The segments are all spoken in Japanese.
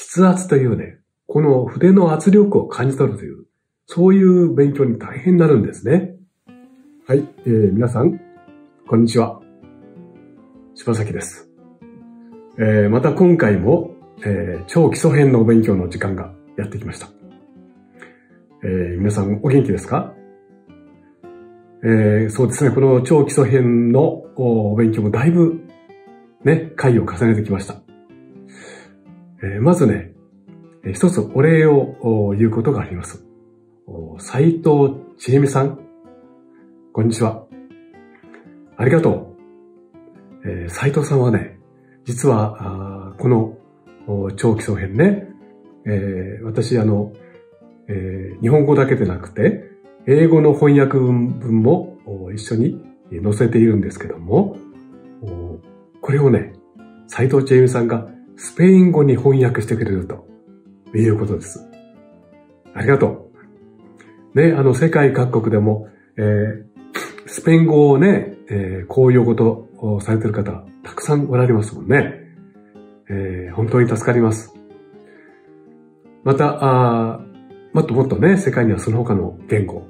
筆圧というね、この筆の圧力を感じ取るという、そういう勉強に大変になるんですね。はい、えー、皆さん、こんにちは。柴崎です。えー、また今回も、えー、超基礎編のお勉強の時間がやってきました。えー、皆さんお元気ですか？えー、そうですね、この超基礎編のお勉強もだいぶね、回を重ねてきました。えー、まずね、一つお礼を言うことがあります。斉藤千恵美さん、こんにちは。ありがとう。えー、斉藤さんはね、実は、あこの超基礎編ね、えー、私あの、えー、日本語だけでなくて、英語の翻訳文も一緒に載せているんですけども、これをね、斎藤千恵美さんがスペイン語に翻訳してくれるということです。ありがとう。ね、あの、世界各国でも、えー、スペイン語をね、えー、公用語とされてる方、たくさんおられますもんね。えー、本当に助かります。また、あもっともっとね、世界にはその他の言語、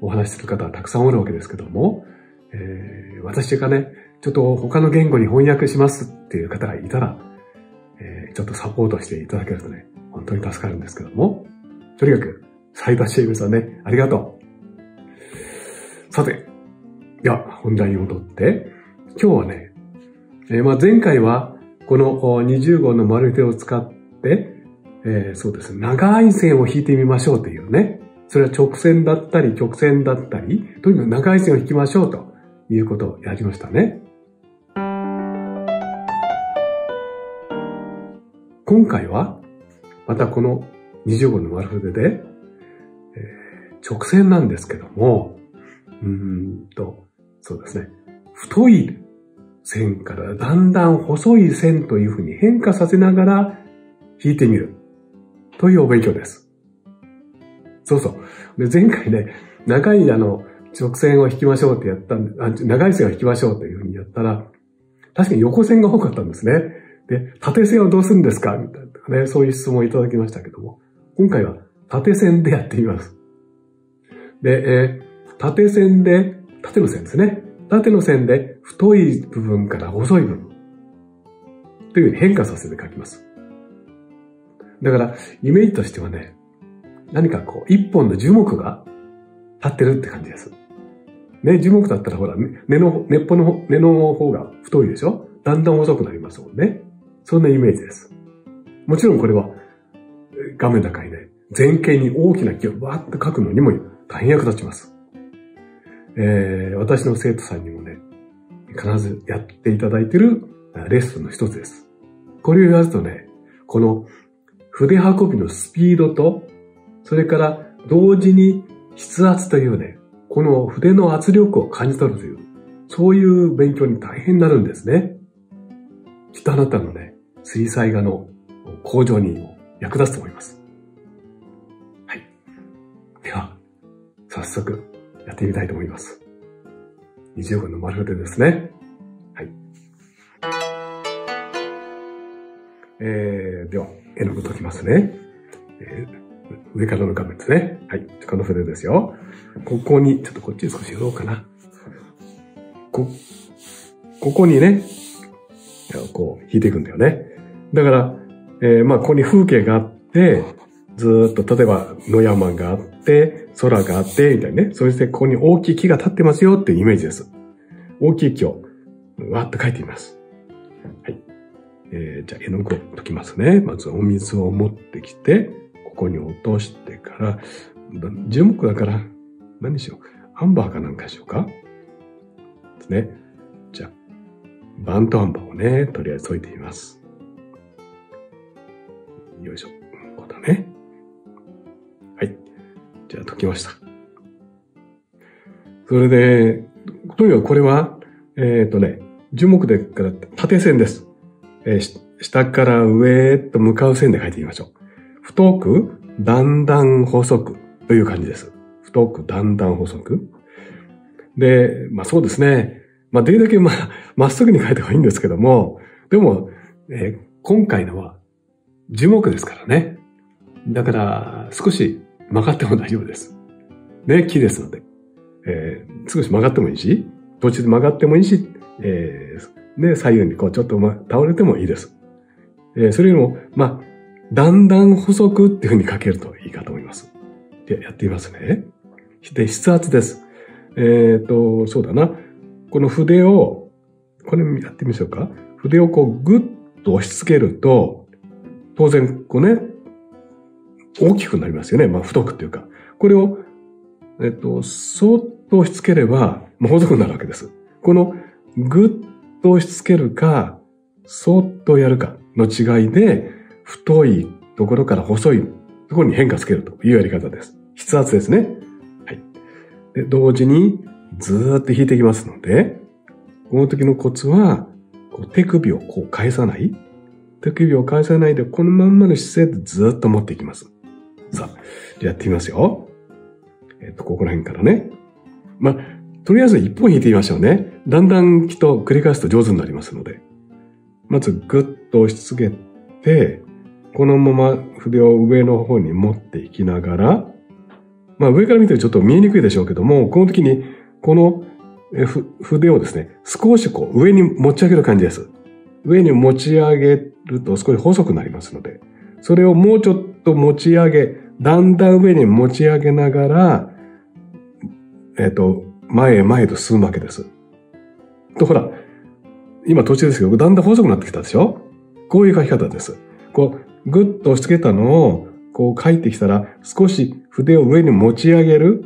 お話しする方はたくさんおるわけですけども、えー、私がね、ちょっと他の言語に翻訳しますっていう方がいたら、ちょっとサポートしていただけるとね、本当に助かるんですけども、とにかく、斉田シェイブさんね、ありがとう。さて、では、本題に戻って、今日はね、えー、まあ前回は、この20号の丸手を使って、えー、そうですね、長い線を引いてみましょうというね、それは直線だったり曲線だったり、とにかく長い線を引きましょうということをやりましたね。今回は、またこの20号の丸筆で、直線なんですけども、うんと、そうですね、太い線からだんだん細い線というふうに変化させながら引いてみるというお勉強です。そうそう。で、前回ね、長いあの、直線を引きましょうってやったんで、長い線を引きましょうというふうにやったら、確かに横線が多かったんですね。で、縦線はどうするんですか？みたいなね、そういう質問をいただきましたけども、今回は縦線でやってみます。で、えー、縦線で、縦の線ですね。縦の線で太い部分から細い部分というふうに変化させて書きます。だから、イメージとしてはね、何かこう、一本の樹木が立ってるって感じです。ね、樹木だったらほら、根の、根っぽの、根の方が太いでしょ？だんだん細くなりますもんね。そんなイメージです。もちろんこれは、画面高いね、前景に大きな木をわーっと描くのにも大変役立ちます。えー、私の生徒さんにもね、必ずやっていただいているレッスンの一つです。これをやるとね、この筆運びのスピードと、それから同時に筆圧というね、この筆の圧力を感じ取るという、そういう勉強に大変になるんですね。きっとあなたのね、水彩画の向上にも役立つと思います。はい。では、早速やってみたいと思います。20分の丸筆ですね。はい。えー、では、絵の具解きますね。えー上からの画面ですね。はい。この筆ですよ。ここに、ちょっとこっち少し寄ろうかな。こ、ここにね、こう、引いていくんだよね。だから、えー、まあ、ここに風景があって、ずっと、例えば、野山があって、空があって、みたいなね。そしてここに大きい木が立ってますよっていうイメージです。大きい木を、わーっと描いてみます。はい。えー、じゃあ、絵の具を溶きますね。まずお水を持ってきて、ここに落としてから、樹木だから、何しよう。アンバーかなんかしようか。ですね。じゃあ、バントアンバーをね、とりあえず解いてみます。よいしょ。こうだね。はい。じゃあ解きました。それで、とにかくこれは、えっ、ー、とね、樹木でから縦線です。えー、下から上へと向かう線で書いてみましょう。太く、だんだん細くという感じです。太く、だんだん細く。で、まあそうですね。まあできるだけまあ、まっすぐに書いた方がいいんですけども、でも、えー、今回のは、樹木ですからね。だから、少し曲がっても大丈夫です。ね、木ですので。えー、少し曲がってもいいし、途中で曲がってもいいし、えー、ね、左右にこうちょっと、ま、倒れてもいいです。えー、それよりも、まあ、だんだん細くっていうふうに書けるといいかと思います。で、やってみますね。で、筆圧です。えっ、ー、と、そうだな。この筆を、これやってみましょうか。筆をこうグッと押し付けると、当然、こうね、大きくなりますよね。まあ、太くっていうか。これを、えっと、そっと押し付ければ、もう細くなるわけです。この、ぐっと押し付けるか、そっとやるかの違いで、太いところから細いところに変化つけるというやり方です。筆圧ですね。はい。で、同時にずーっと引いていきますので、この時のコツは、こう手首をこう返さない。手首を返さないで、このまんまの姿勢でずっと持っていきます。さあ、やってみますよ。えっ、と、ここら辺からね。まあ、とりあえず一本引いてみましょうね。だんだんきっと繰り返すと上手になりますので。まずぐっと押し付けて、このまま筆を上の方に持っていきながら、まあ上から見てるとちょっと見えにくいでしょうけども、この時にこの筆をですね、少しこう上に持ち上げる感じです。上に持ち上げると少し細くなりますので、それをもうちょっと持ち上げ、だんだん上に持ち上げながら、えっ、ー、と、前へ前へと進むわけです。と、ほら、今途中ですけど、だんだん細くなってきたでしょ？こういう書き方です。こう、ぐっと押し付けたのを、こう書いてきたら、少し筆を上に持ち上げる。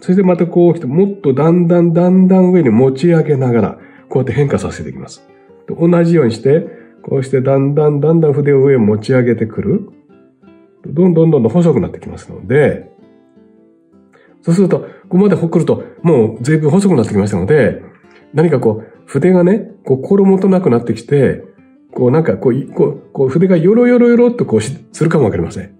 そしてまたこう来て、もっとだんだんだんだん上に持ち上げながら、こうやって変化させていきます。同じようにして、こうしてだんだんだんだん筆を上に持ち上げてくる。どんどんどんどん細くなってきますので、そうすると、ここまでほっくると、もう随分細くなってきましたので、何かこう、筆がね、こう、心もとなくなってきて、こうなんかこう、こう、こう筆がよろよろよろっとこうするかもわかりません。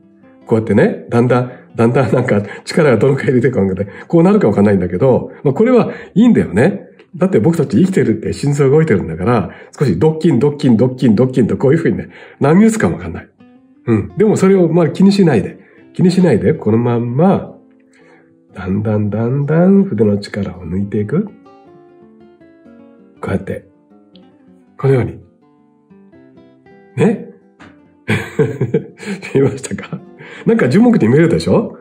こうやってね、だんだん、だんだんなんか力がどのくらい入れていくかわけで、こうなるかわかんないんだけど、まあこれはいいんだよね。だって僕たち生きてるって心臓動いてるんだから、少しドッキンドッキンドッキンドッキンとこういうふうにね、波打つかもわかんない。うん。でもそれをまあ気にしないで、気にしないで、このまんま、だんだんだんだん筆の力を抜いていく。こうやって。このように。ね？見ましたか？なんか樹木に見えるでしょ？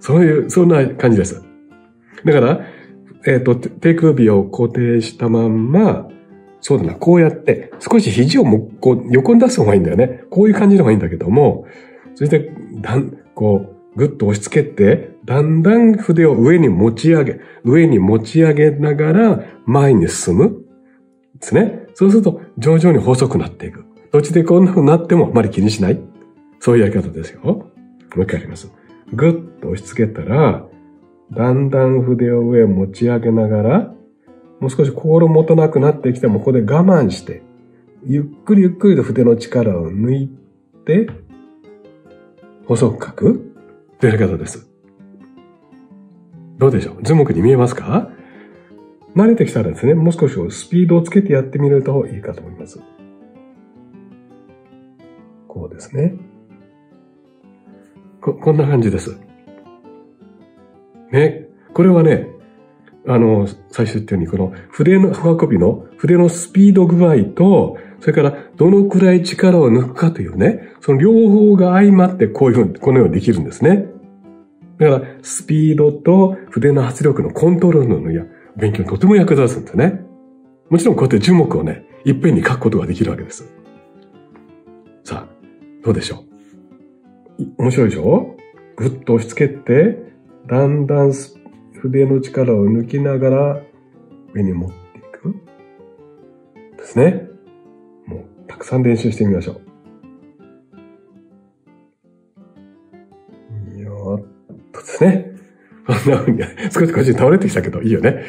そういう、そんな感じです。だから、えっ、ー、と、手首を固定したまんま、そうだな、こうやって、少し肘をもこう横に出す方がいいんだよね。こういう感じの方がいいんだけども、そして、だん、こう、ぐっと押し付けて、だんだん筆を上に持ち上げ、上に持ち上げながら前に進む。ですね。そうすると、徐々に細くなっていく。土地でこんな風になってもあまり気にしない。そういうやり方ですよ。もう一回やります。ぐっと押し付けたら、だんだん筆を上持ち上げながら、もう少し心もとなくなってきても、ここで我慢して、ゆっくりゆっくりと筆の力を抜いて、細く書くというやり方です。どうでしょう？樹木に見えますか？慣れてきたらですね、もう少しスピードをつけてやってみるといいかと思います。こうですね。こ、こんな感じです。これはね、あの、最初言ったように、この筆の運びの、筆のスピード具合と、それからどのくらい力を抜くかというね、その両方が相まってこういうふうに、このようにできるんですね。だから、スピードと筆の圧力のコントロールのや勉強にとても役立つんですね。もちろんこうやって樹木をね、いっぺんに書くことができるわけです。さあ、どうでしょう？面白いでしょ？ぐっと押し付けて、だんだんス筆の力を抜きながら上に持っていく。ですね。もう、たくさん練習してみましょう。よーっとですね。こんな風に、少しこっちに倒れてきたけど、いいよね。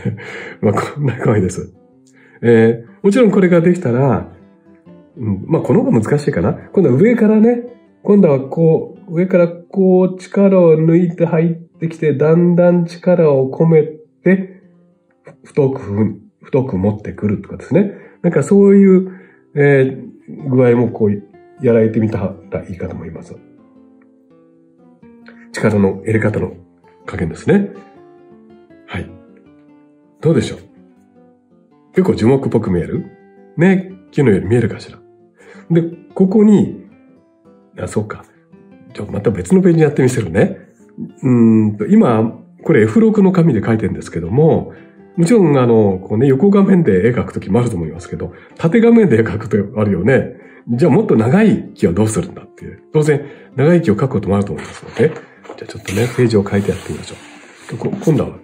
まあ、こんな感じです。えー、もちろんこれができたら、うん、まあ、この方が難しいかな。今度は上からね、今度はこう、上からこう力を抜いて入ってきて、だんだん力を込めて、太く、太く持ってくるとかですね。なんかそういう、えー、具合もこう、やられてみたらいいかと思います。力の入れ方の加減ですね。はい。どうでしょう？結構樹木っぽく見える？ね、木のように見えるかしら。で、ここに、あ、そうか。ちょ、また別のページにやってみせるね。うんと、今、これ F6 の紙で書いてるんですけども、もちろん、あの、こうね、横画面で絵描くときもあると思いますけど、縦画面で絵描くとあるよね。じゃあもっと長い木はどうするんだっていう。当然、長い木を描くこともあると思いますので、じゃあちょっとね、ページを変えてやってみましょう。こ今度は、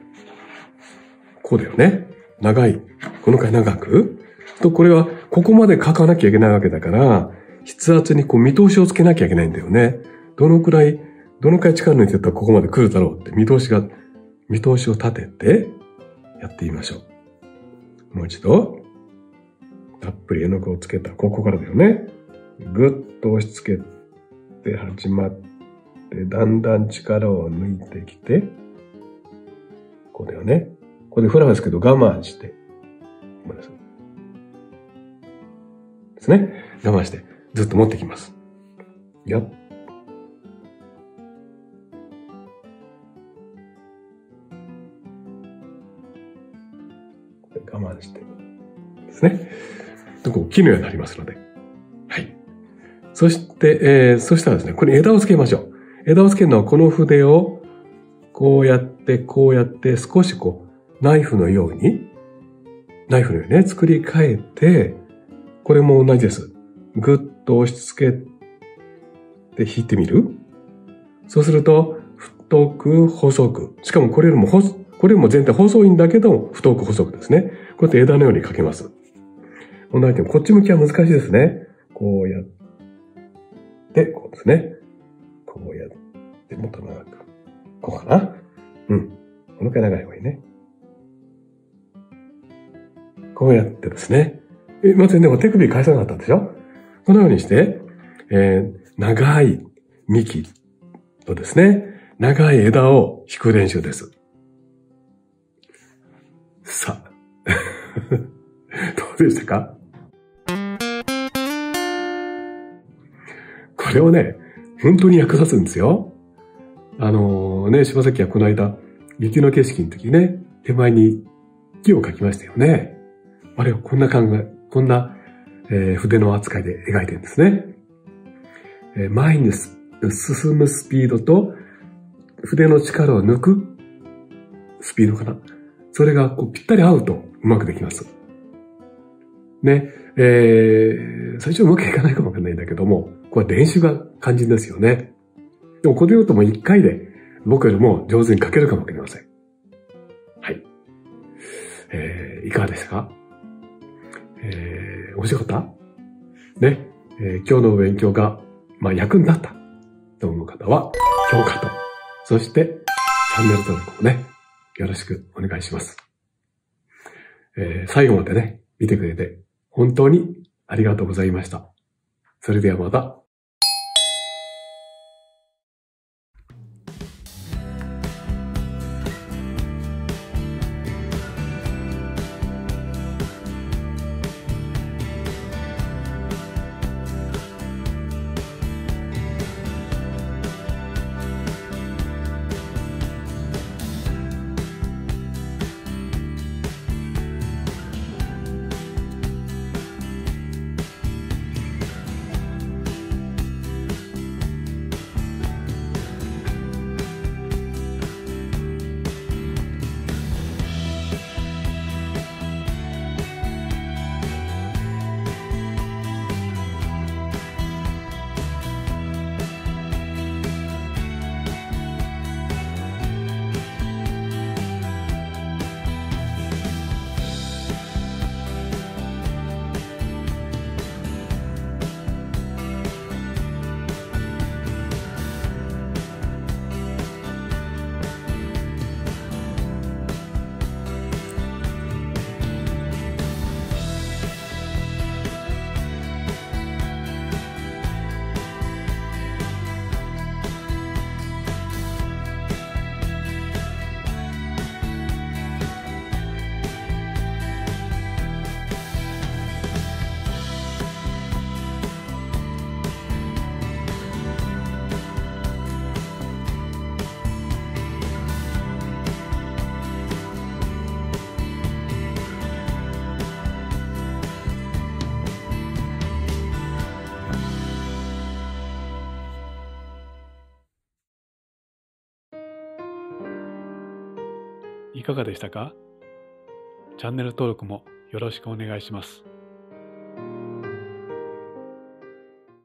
こうだよね。長い。この回長く。と、これは、ここまで書かなきゃいけないわけだから、筆圧にこう見通しをつけなきゃいけないんだよね。どのくらい、どのくらい力抜いてったらここまで来るだろうって見通しが、見通しを立てて、やってみましょう。もう一度、たっぷり絵の具をつけた、ここからだよね。ぐっと押し付けて始まって、だんだん力を抜いてきて、こうだよね。ここでフランですけど我慢して、ごめんなさい。ですね。我慢して、ずっと持ってきます。よっ。こう、木のようになりますので。はい。そして、えー、そしたらですね、これ枝をつけましょう。枝をつけるのはこの筆を、こうやって、こうやって、少しこう、ナイフのように、ナイフのようにね、作り変えて、これも同じです。ぐっと押し付けて引いてみるそうすると、太く細く。しかもこれよりも、これも全体細いんだけど、太く細くですね。こうやって枝のようにかけます。同じこっち向きは難しいですね。こうやって、こうですね。こうやって、もっと長く。こうかなうん。このくらい長い方がいいね。こうやってですね。え、まずでも手首返さなかったんでしょ？このようにして、えー、長い幹とですね、長い枝を引く練習です。さあ。どうでしたか？これをね、本当に役立つんですよ。あのー、ね、柴崎はこの間、雪の景色の時ね、手前に木を描きましたよね。あれをこんな考え、こんな、えー、筆の扱いで描いてるんですね。えー、前に進むスピードと筆の力を抜くスピードかな。それがこうぴったり合うとうまくできます。ね、えー、最初うまくいかないかもわかんないんだけども、これ練習が肝心ですよね。でもこれ用とも一回で僕よりも上手に書けるかもわかりません。はい。えー、いかがですか？えー、面白かった？ね、えー、今日の勉強が、まあ、役に立ったと思う方は、評価と、そして、チャンネル登録をね、よろしくお願いします。えー、最後までね、見てくれて、本当にありがとうございました。それではまた。いかがでしたか？チャンネル登録もよろしくお願いします。